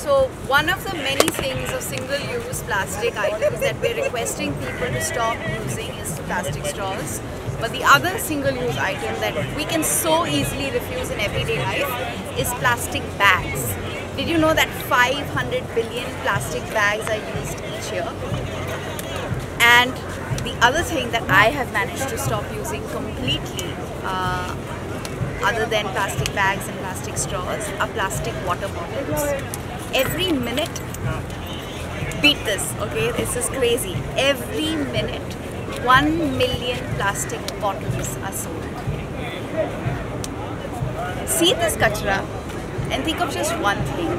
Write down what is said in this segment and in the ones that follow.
So one of the many things of single-use plastic items that we're requesting people to stop using is plastic straws. But the other single-use item that we can so easily refuse in everyday life is plastic bags. Did you know that 500 billion plastic bags are used each year? And the other thing that I have managed to stop using completely, uh, other than plastic bags and plastic straws, are plastic water bottles every minute beat this okay? This is crazy. Every minute 1 million plastic bottles are sold. See this kachra and think of just one thing.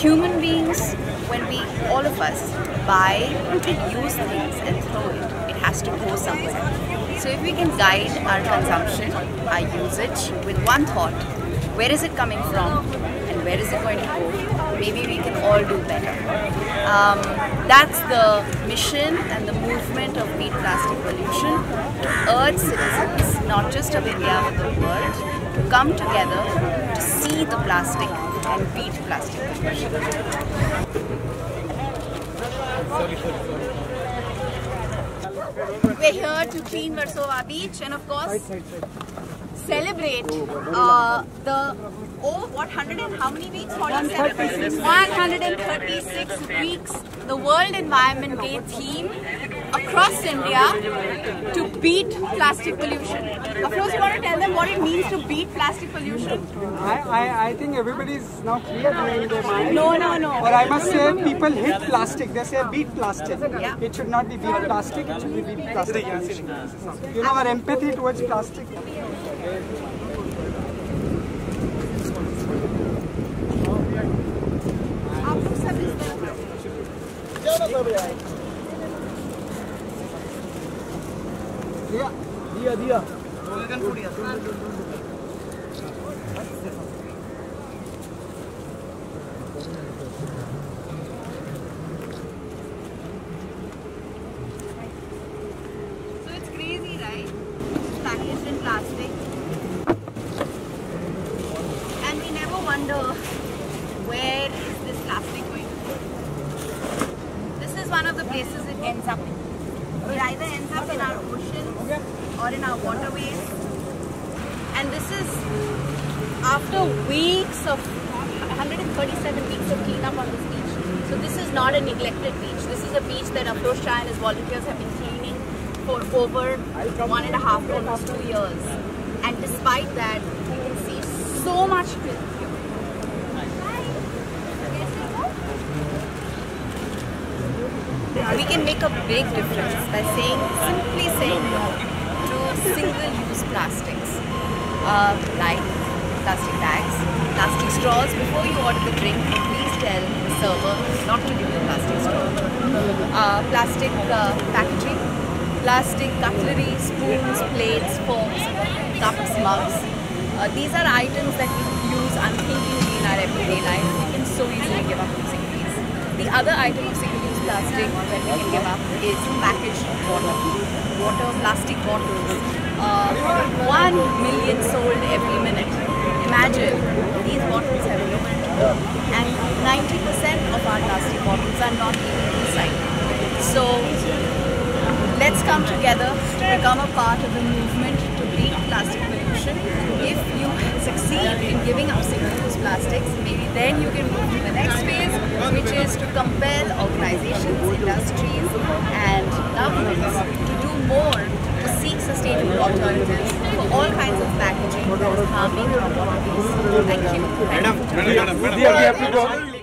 Human beings when we all of us buy and use things and throw it it has to go somewhere. So if we can guide our consumption our usage with one thought where is it coming from where is it going to go, maybe we can all do better. Um, that's the mission and the movement of Beat Plastic Pollution to urge citizens, not just of India but the world, to come together to see the plastic and beat plastic pollution. We're here to clean Versova Beach and of course celebrate uh, the oh what hundred and how many weeks? 47? 136 weeks. The World Environment Day theme across India to beat plastic pollution. Afroz, you want to tell them what it means to beat plastic pollution? I, I, I think everybody is now clear in their mind. No, no, no. But I must say, people hit plastic. They say beat plastic. Yeah. It should not be beat plastic. It should be beat plastic. You know our empathy towards plastic. दिया दिया So it's Never wonder where is this plastic going to go. This is one of the places it ends up in. It either ends up in our oceans or in our waterways. And this is after weeks of 137 weeks of cleanup on this beach. So this is not a neglected beach. This is a beach that Afroz Shah and his volunteers have been cleaning for over one and a half, almost two years. And despite that, you can see so much filth here. We can make a big difference by saying, simply saying no to single-use plastics, uh, like plastic bags, plastic straws. Before you order the drink, please tell the server not to give you a plastic straw. Uh, plastic uh, packaging, plastic cutlery, spoons, plates, forks, cups, mugs. Uh, these are items that we use unthinkingly in our everyday life. We can so easily give up using these. The other item of single-use plastic that we can give up is packaged water. Water, plastic bottles. Uh, one million sold every minute. Imagine these bottles have ruined and 90% of our plastic bottles are not even recycled. So let's come together to become a part of the movement to beat plastic pollution. If you succeed in giving up single-use plastics, maybe then you can move to the next phase, which is to compel organizations, industries and governments to do more to seek sustainable alternatives for all kinds of packaging that is harming our bodies. Thank you. We have to go.